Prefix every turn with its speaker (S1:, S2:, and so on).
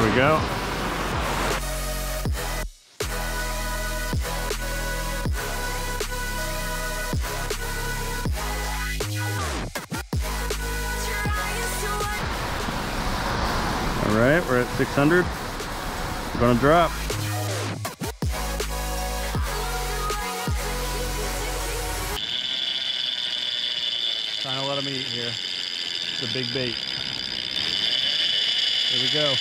S1: There we go. All right, we're at 600. We're gonna drop. Trying to let him eat here. It's a big bait. Here we go.